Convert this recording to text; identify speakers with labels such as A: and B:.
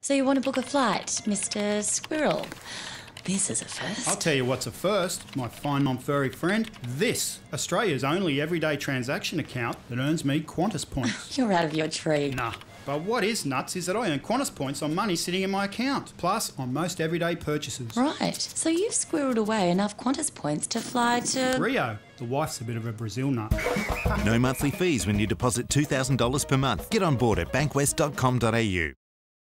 A: So you want to book a flight, Mr. Squirrel? This is a 1st
B: I'll tell you what's a first, my fine non-furry friend. This, Australia's only everyday transaction account that earns me Qantas points.
A: You're out of your tree.
B: nah. But what is nuts is that I earn Qantas points on money sitting in my account, plus on most everyday purchases.
A: Right. So you've squirreled away enough Qantas points to fly to.
B: Rio, the wife's a bit of a Brazil nut.
C: No monthly fees when you deposit $2,000 per month. Get on board at bankwest.com.au.